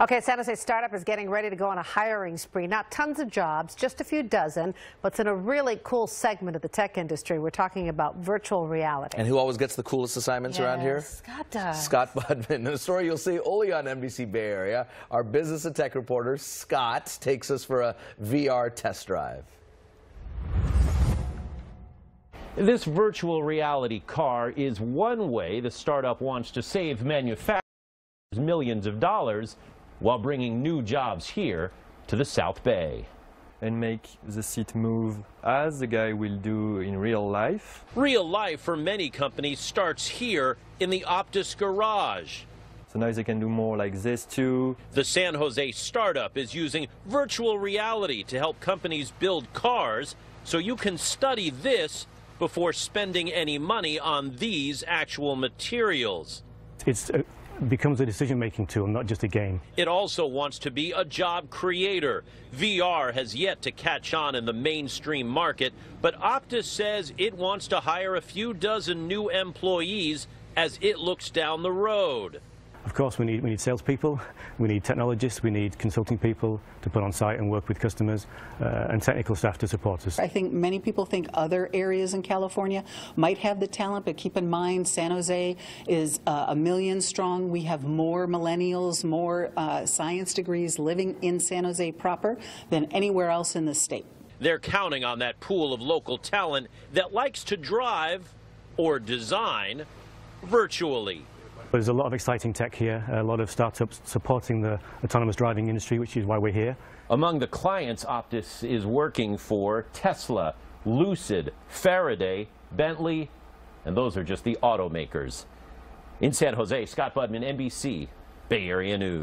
Okay, San Jose startup is getting ready to go on a hiring spree. Not tons of jobs, just a few dozen, but it's in a really cool segment of the tech industry. We're talking about virtual reality. And who always gets the coolest assignments yes, around here? Scott does. Scott Budman. The story you'll see only on NBC Bay Area. Our business and tech reporter, Scott, takes us for a VR test drive. This virtual reality car is one way the startup wants to save manufacturers millions of dollars while bringing new jobs here to the South Bay. And make the seat move as the guy will do in real life. Real life for many companies starts here in the OPTIS garage. So now they can do more like this too. The San Jose startup is using virtual reality to help companies build cars so you can study this before spending any money on these actual materials. It's uh, becomes a decision-making tool, not just a game. It also wants to be a job creator. VR has yet to catch on in the mainstream market, but OPTIS says it wants to hire a few dozen new employees as it looks down the road. Of course, we need, we need salespeople, we need technologists, we need consulting people to put on site and work with customers, uh, and technical staff to support us. I think many people think other areas in California might have the talent, but keep in mind San Jose is uh, a million strong. We have more millennials, more uh, science degrees living in San Jose proper than anywhere else in the state. They're counting on that pool of local talent that likes to drive or design virtually. There's a lot of exciting tech here, a lot of startups supporting the autonomous driving industry, which is why we're here. Among the clients OPTIS is working for Tesla, Lucid, Faraday, Bentley, and those are just the automakers. In San Jose, Scott Budman, NBC, Bay Area News.